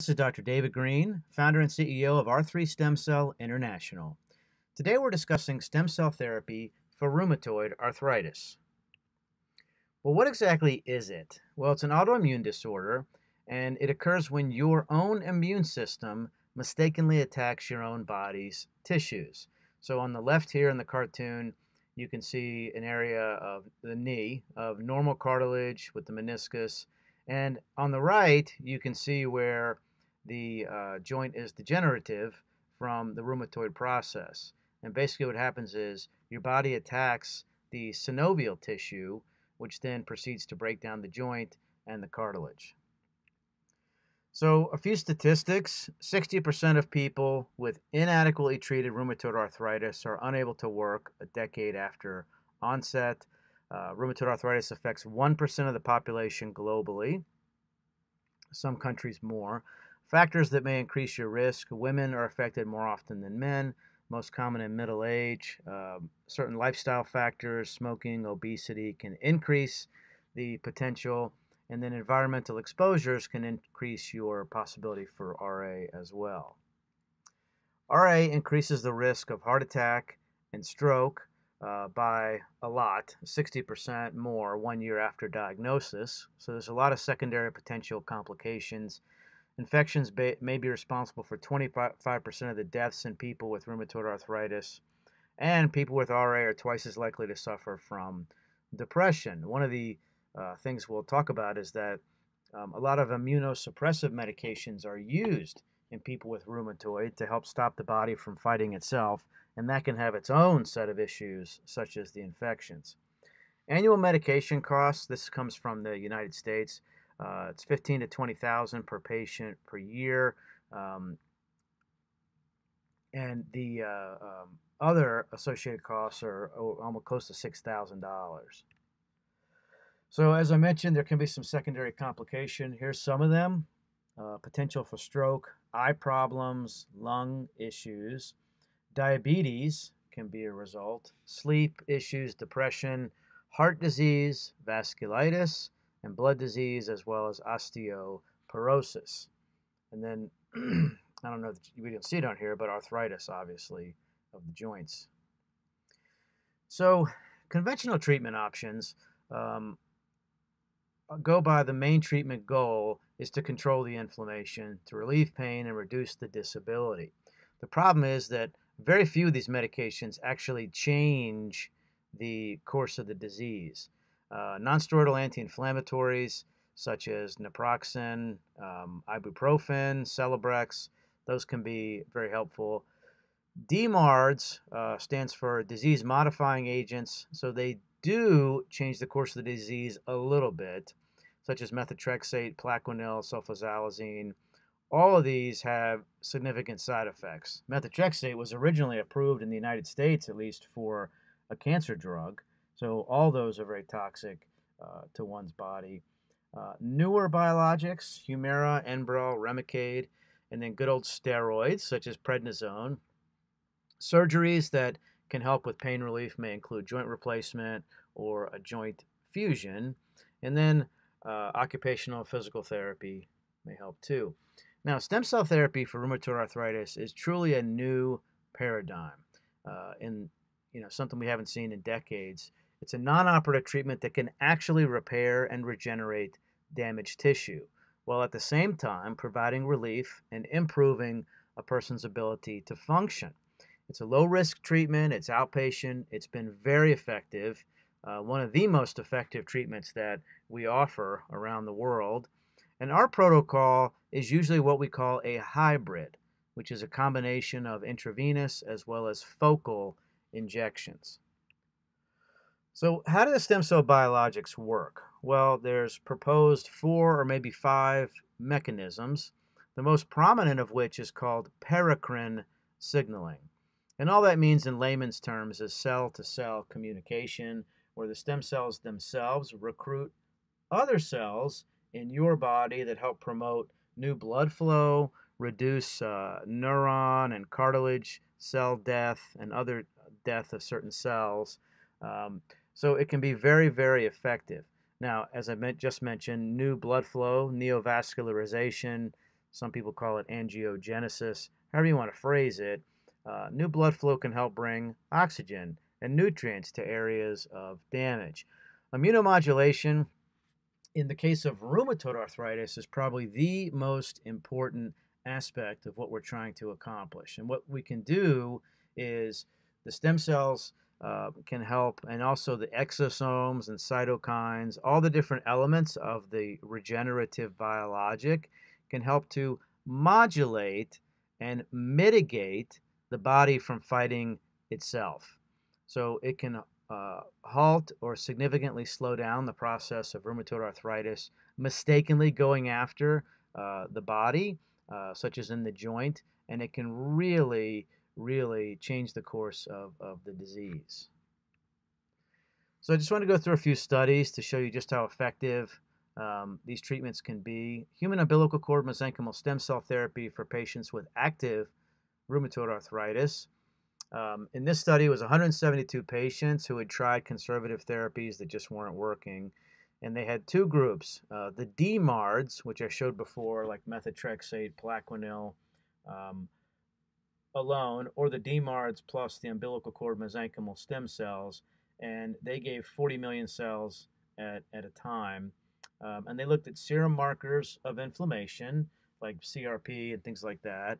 This is Dr. David Green, founder and CEO of R3 Stem Cell International. Today we're discussing stem cell therapy for rheumatoid arthritis. Well, what exactly is it? Well, it's an autoimmune disorder and it occurs when your own immune system mistakenly attacks your own body's tissues. So on the left here in the cartoon, you can see an area of the knee of normal cartilage with the meniscus. And on the right, you can see where the uh, joint is degenerative from the rheumatoid process. And basically, what happens is your body attacks the synovial tissue, which then proceeds to break down the joint and the cartilage. So, a few statistics 60% of people with inadequately treated rheumatoid arthritis are unable to work a decade after onset. Uh, rheumatoid arthritis affects 1% of the population globally, some countries more. Factors that may increase your risk women are affected more often than men, most common in middle age. Uh, certain lifestyle factors, smoking, obesity, can increase the potential and then environmental exposures can increase your possibility for RA as well. RA increases the risk of heart attack and stroke uh, by a lot, 60% more one year after diagnosis. So there's a lot of secondary potential complications. Infections may be responsible for 25% of the deaths in people with rheumatoid arthritis, and people with RA are twice as likely to suffer from depression. One of the uh, things we'll talk about is that um, a lot of immunosuppressive medications are used in people with rheumatoid to help stop the body from fighting itself, and that can have its own set of issues, such as the infections. Annual medication costs, this comes from the United States, uh, it's 15 to 20,000 per patient per year. Um, and the uh, um, other associated costs are almost close to $6,000. So as I mentioned, there can be some secondary complication. Here's some of them. Uh, potential for stroke, eye problems, lung issues, diabetes can be a result, sleep issues, depression, heart disease, vasculitis, and blood disease, as well as osteoporosis. And then, I don't know if we don't see it on here, but arthritis, obviously, of the joints. So, conventional treatment options um, uh, go by the main treatment goal is to control the inflammation, to relieve pain, and reduce the disability. The problem is that very few of these medications actually change the course of the disease. Uh, nonsteroidal anti-inflammatories such as naproxen, um, ibuprofen, Celebrex, those can be very helpful. DMARDs uh, stands for disease-modifying agents, so they do change the course of the disease a little bit, such as methotrexate, plaquenil, sulfasalazine. All of these have significant side effects. Methotrexate was originally approved in the United States, at least, for a cancer drug. So all those are very toxic uh, to one's body. Uh, newer biologics, Humira, Enbrel, Remicade, and then good old steroids such as prednisone. Surgeries that can help with pain relief may include joint replacement or a joint fusion. And then uh, occupational physical therapy may help too. Now, stem cell therapy for rheumatoid arthritis is truly a new paradigm uh, in you know something we haven't seen in decades. It's a non-operative treatment that can actually repair and regenerate damaged tissue, while at the same time providing relief and improving a person's ability to function. It's a low risk treatment, it's outpatient, it's been very effective, uh, one of the most effective treatments that we offer around the world. And our protocol is usually what we call a hybrid, which is a combination of intravenous as well as focal injections. So, how do the stem cell biologics work? Well, there's proposed four or maybe five mechanisms, the most prominent of which is called paracrine signaling. And all that means in layman's terms is cell to cell communication, where the stem cells themselves recruit other cells in your body that help promote new blood flow, reduce uh, neuron and cartilage cell death, and other death of certain cells. Um, so it can be very, very effective. Now, as I just mentioned, new blood flow, neovascularization, Some people call it angiogenesis, however you want to phrase it. Uh, new blood flow can help bring oxygen and nutrients to areas of damage. Immunomodulation, in the case of rheumatoid arthritis, is probably the most important aspect of what we're trying to accomplish. And what we can do is the stem cells uh, can help, and also the exosomes and cytokines, all the different elements of the regenerative biologic can help to modulate and mitigate the body from fighting itself. So it can uh, halt or significantly slow down the process of rheumatoid arthritis, mistakenly going after uh, the body, uh, such as in the joint, and it can really really change the course of, of the disease. So I just want to go through a few studies to show you just how effective um, these treatments can be. Human umbilical cord mesenchymal stem cell therapy for patients with active rheumatoid arthritis. Um, in this study, it was 172 patients who had tried conservative therapies that just weren't working. And they had two groups uh, the DMARDs, which I showed before, like methotrexate, Plaquenil, um, alone or the DMARDs plus the umbilical cord mesenchymal stem cells, and they gave 40 million cells at, at a time. Um, and they looked at serum markers of inflammation, like CRP and things like that.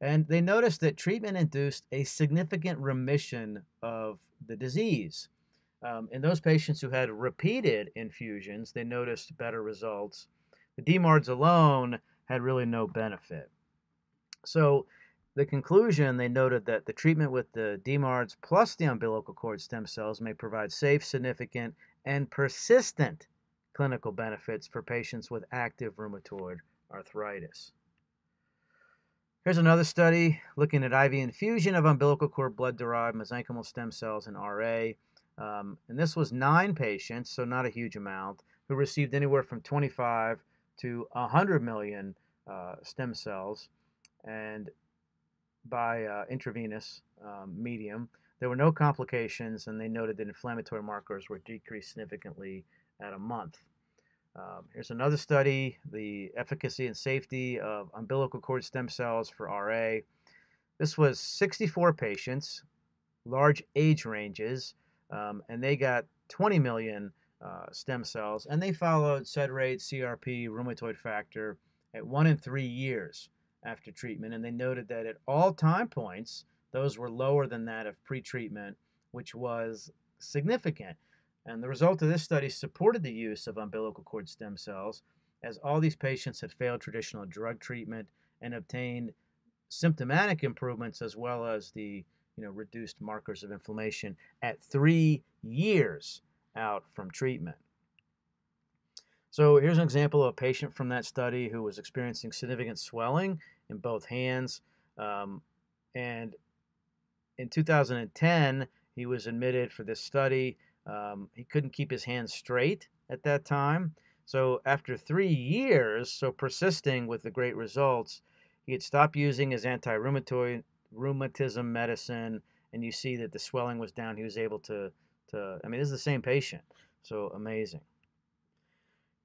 And they noticed that treatment induced a significant remission of the disease. Um, in those patients who had repeated infusions, they noticed better results. The DMARDs alone had really no benefit. So the conclusion, they noted that the treatment with the DMARDs plus the umbilical cord stem cells may provide safe, significant, and persistent clinical benefits for patients with active rheumatoid arthritis. Here's another study looking at IV infusion of umbilical cord blood derived mesenchymal stem cells in RA. Um, and this was nine patients, so not a huge amount, who received anywhere from 25 to 100 million uh, stem cells. And by uh, intravenous um, medium. There were no complications, and they noted that inflammatory markers were decreased significantly at a month. Um, here's another study the efficacy and safety of umbilical cord stem cells for RA. This was 64 patients, large age ranges, um, and they got 20 million uh, stem cells, and they followed sed rate, CRP, rheumatoid factor at one and three years after treatment, and they noted that at all time points, those were lower than that of pretreatment, which was significant. And the result of this study supported the use of umbilical cord stem cells, as all these patients had failed traditional drug treatment and obtained symptomatic improvements as well as the you know reduced markers of inflammation at three years out from treatment. So here's an example of a patient from that study who was experiencing significant swelling in both hands. Um, and in 2010, he was admitted for this study. Um, he couldn't keep his hands straight at that time. So after three years, so persisting with the great results, he had stopped using his anti-rheumatoid rheumatism medicine, and you see that the swelling was down. He was able to, to I mean, this is the same patient, so amazing.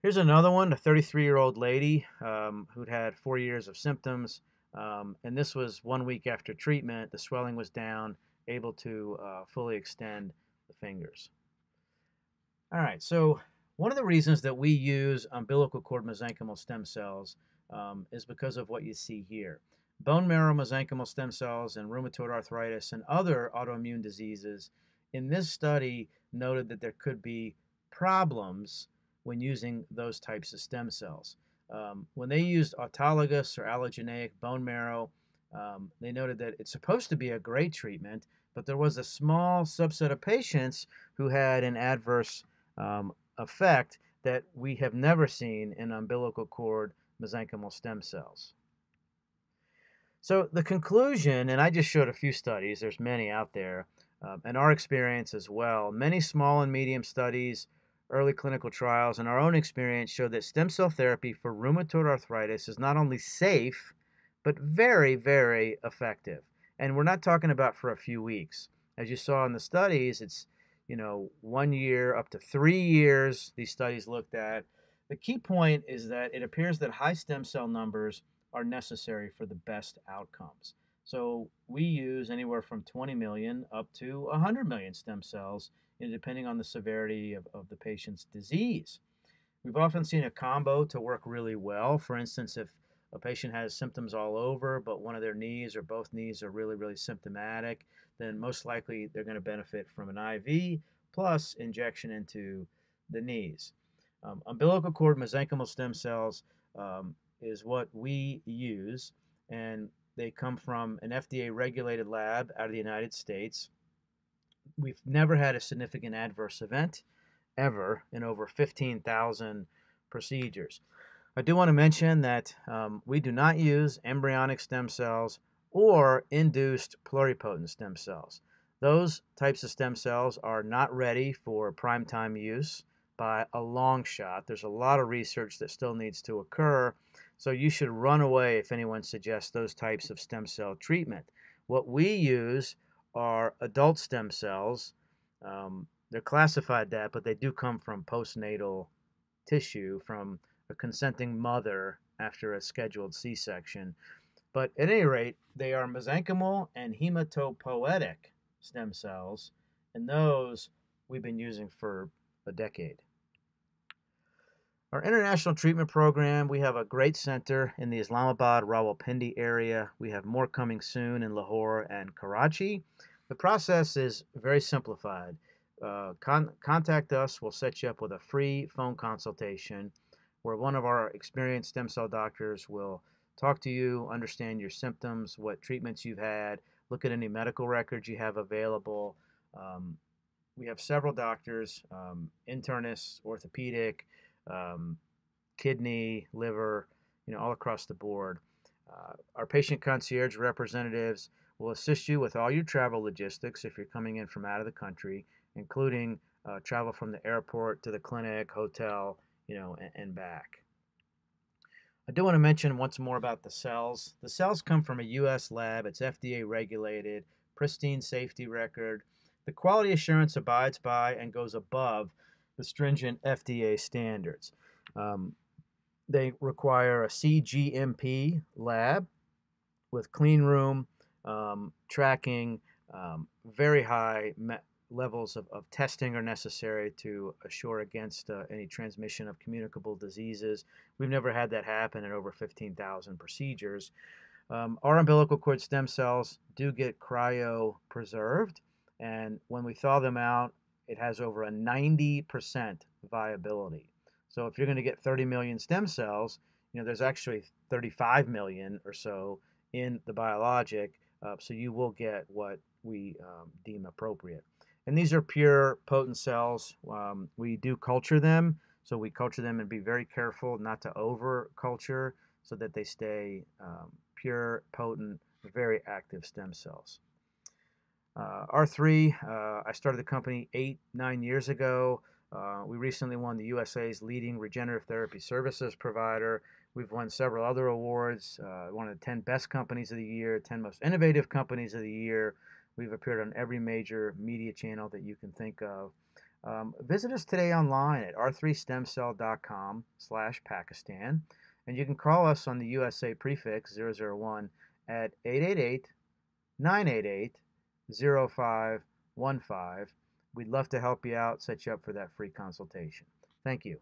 Here's another one, a 33 year old lady um, who'd had four years of symptoms. Um, and this was one week after treatment. The swelling was down, able to uh, fully extend the fingers. All right, so one of the reasons that we use umbilical cord mesenchymal stem cells um, is because of what you see here. Bone marrow mesenchymal stem cells and rheumatoid arthritis and other autoimmune diseases in this study noted that there could be problems when using those types of stem cells. Um, when they used autologous or allogeneic bone marrow, um, they noted that it's supposed to be a great treatment, but there was a small subset of patients who had an adverse um, effect that we have never seen in umbilical cord mesenchymal stem cells. So the conclusion, and I just showed a few studies, there's many out there, um, and our experience as well. Many small and medium studies early clinical trials and our own experience show that stem cell therapy for rheumatoid arthritis is not only safe, but very, very effective. And we're not talking about for a few weeks. As you saw in the studies, it's you know one year up to three years. These studies looked at. The key point is that it appears that high stem cell numbers are necessary for the best outcomes. So we use anywhere from 20 million up to 100 million stem cells, depending on the severity of, of the patient's disease. We've often seen a combo to work really well. For instance, if a patient has symptoms all over, but one of their knees or both knees are really, really symptomatic, then most likely they're going to benefit from an IV plus injection into the knees. Um, umbilical cord mesenchymal stem cells um, is what we use, and they come from an FDA regulated lab out of the United States. We've never had a significant adverse event ever in over 15,000 procedures. I do want to mention that um, we do not use embryonic stem cells or induced pluripotent stem cells. Those types of stem cells are not ready for prime time use by a long shot. There's a lot of research that still needs to occur, so you should run away if anyone suggests those types of stem cell treatment. What we use are adult stem cells. Um, they're classified that, but they do come from postnatal tissue from a consenting mother after a scheduled C section. But at any rate, they are mesenchymal and hematopoietic stem cells, and those we've been using for a decade. Our international treatment program, we have a great center in the Islamabad, Rawalpindi area. We have more coming soon in Lahore and Karachi. The process is very simplified. Uh, con contact us, we'll set you up with a free phone consultation where one of our experienced stem cell doctors will talk to you, understand your symptoms, what treatments you've had, look at any medical records you have available. Um, we have several doctors, um, internists, orthopedic, um, kidney, liver, you know, all across the board. Uh, our patient concierge representatives will assist you with all your travel logistics if you're coming in from out of the country, including uh, travel from the airport to the clinic, hotel, you know, and, and back. I do want to mention once more about the cells. The cells come from a U.S. lab. It's FDA regulated, pristine safety record. The quality assurance abides by and goes above the stringent FDA standards. Um, they require a CGMP lab with clean room, um, tracking, um, very high levels of, of, testing are necessary to assure against uh, any transmission of communicable diseases. We've never had that happen in over 15,000 procedures. Um, our umbilical cord stem cells do get cryo preserved, and when we thaw them out, it has over a 90% viability. So if you're going to get 30 million stem cells, you know there's actually 35 million or so in the biologic, uh, so you will get what we um, deem appropriate. And these are pure potent cells. Um, we do culture them, so we culture them and be very careful not to over culture so that they stay um, pure, potent, very active stem cells. Uh, R3, uh, I started the company eight, nine years ago. Uh, we recently won the USA's leading regenerative therapy services provider. We've won several other awards, uh, one of the 10 best companies of the year, 10 most innovative companies of the year. We've appeared on every major media channel that you can think of. Um, visit us today online at r3stemcell.com slash Pakistan, and you can call us on the USA prefix 001 at 888 988 0515. We'd love to help you out, set you up for that free consultation. Thank you.